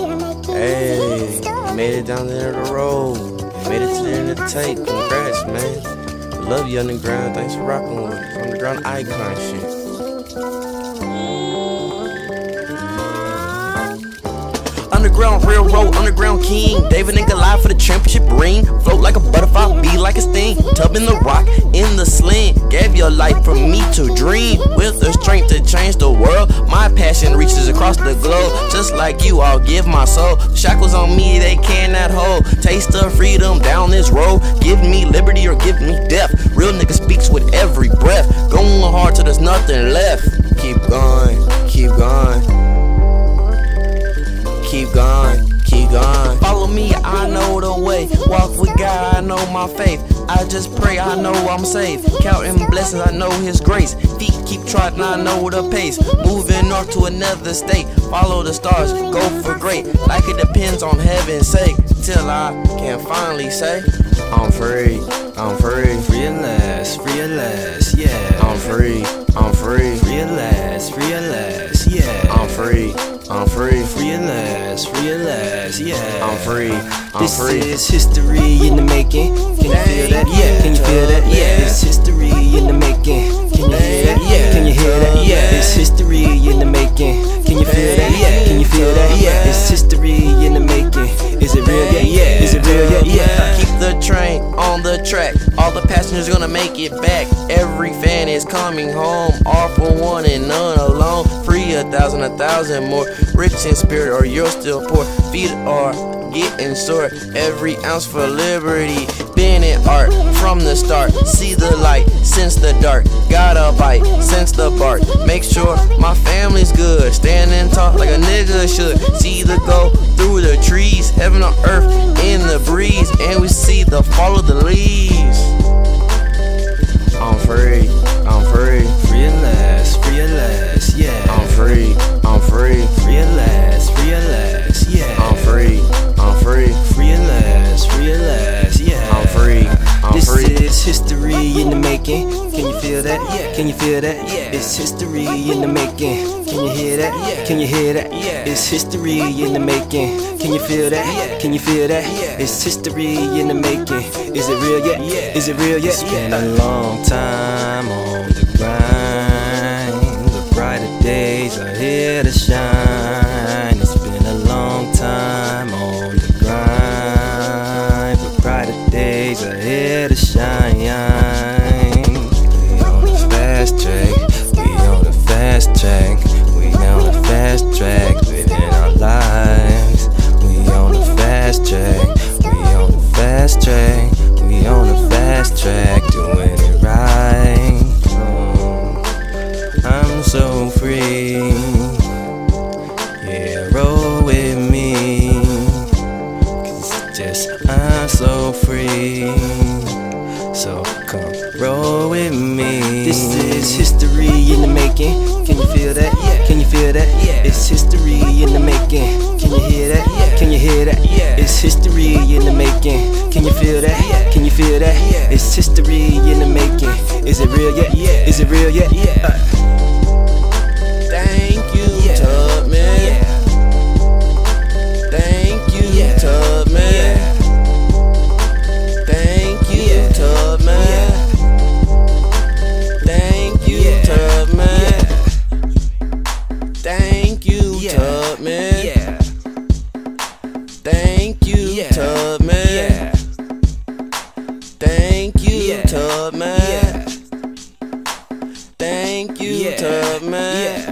Hey, made it down there the road. Made it to the end of the tape. Congrats, man. Love you underground. Thanks for rocking with us. Underground icon shit. Underground railroad, underground king. David and Goliath for the championship ring. Float like a butterfly, be like a sting. Tub in the rock, your life for me to dream. With the strength to change the world. My passion reaches across the globe. Just like you, I'll give my soul. Shackles on me, they cannot hold. Taste of freedom down this road. Give me liberty or give me death. Real nigga speaks with every breath. Going hard till there's nothing left. Keep going, keep going keep going, keep going. Follow me, I know the way. Walk with God, I know my faith. I just pray, I know I'm safe. Counting blessings, I know His grace. Feet keep trotting, I know the pace. Moving north to another state. Follow the stars, go for great. Like it depends on heaven's sake. Till I can finally say, I'm free, I'm free. Free at last, free at last, yeah. I'm free, I'm free. Free. Free at last, free at last, yeah. I'm free. I'm this free. is history in the making. Can you feel that? Yeah. Can you feel that? Yeah. It's history in the making. Can you hear that? Yeah. Can you hear that? Yeah. It's history All the passengers gonna make it back. Every fan is coming home. All for one and none alone. Free a thousand, a thousand more. Rich in spirit, or you're still poor. Feet are getting sore. Every ounce for liberty. Been in art from the start. See the light since the dark. Got a bite since the bark. Make sure my family's good. Standing tall like a nigga should. See the go through the trees. Heaven on earth in the breeze. And we see the fall of the leaves. Can you feel that? Yeah. It's history in the making. Can you hear that? Yeah. Can you hear that? Yeah. It's history in the making. Can you feel that? Yeah. Can you feel that? Yeah. It's history in the making. Is it real yet? Yeah. Is it real yet? It's been a long time on the grind. The brighter days are here to shine. Roll with me. This is history in the making. Can you feel that? Yeah. Can you feel that? Yeah. It's history in the making. Can you hear that? Yeah. Can you hear that? Yeah. It's history in the making. Can you feel that? Yeah. Can you feel that? Yeah. It's history in the making. Is it real yet? Yeah. Is it real yet? Yeah. Uh. yeah. Tubman. Yeah. Thank you, yeah. Tubman. Yeah. Thank you, yeah. Tubman. Yeah.